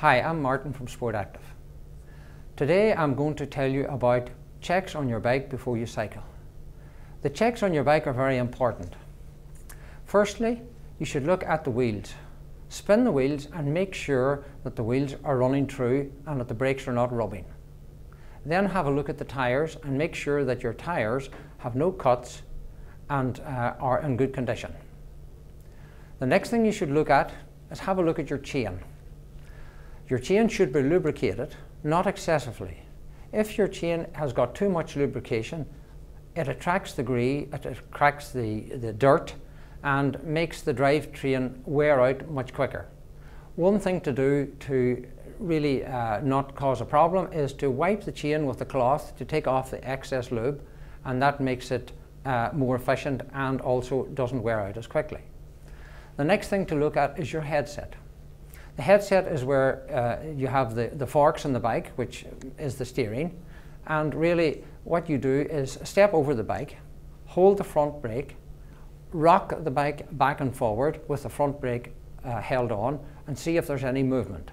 Hi, I'm Martin from Sport Active. Today I'm going to tell you about checks on your bike before you cycle. The checks on your bike are very important. Firstly, you should look at the wheels. Spin the wheels and make sure that the wheels are running true and that the brakes are not rubbing. Then have a look at the tyres and make sure that your tyres have no cuts and uh, are in good condition. The next thing you should look at is have a look at your chain. Your chain should be lubricated, not excessively. If your chain has got too much lubrication, it attracts the gree, it attracts the, the dirt, and makes the drivetrain wear out much quicker. One thing to do to really uh, not cause a problem is to wipe the chain with a cloth to take off the excess lube, and that makes it uh, more efficient and also doesn't wear out as quickly. The next thing to look at is your headset. The headset is where uh, you have the, the forks in the bike, which is the steering. And really, what you do is step over the bike, hold the front brake, rock the bike back and forward with the front brake uh, held on, and see if there's any movement.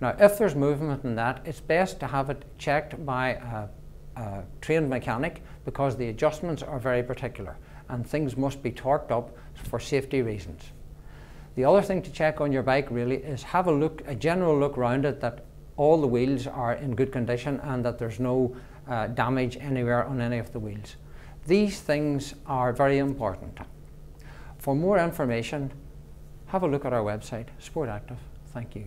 Now, if there's movement in that, it's best to have it checked by a, a trained mechanic because the adjustments are very particular and things must be torqued up for safety reasons. The other thing to check on your bike really is have a look, a general look around it that all the wheels are in good condition and that there's no uh, damage anywhere on any of the wheels. These things are very important. For more information, have a look at our website, Sport Active. Thank you.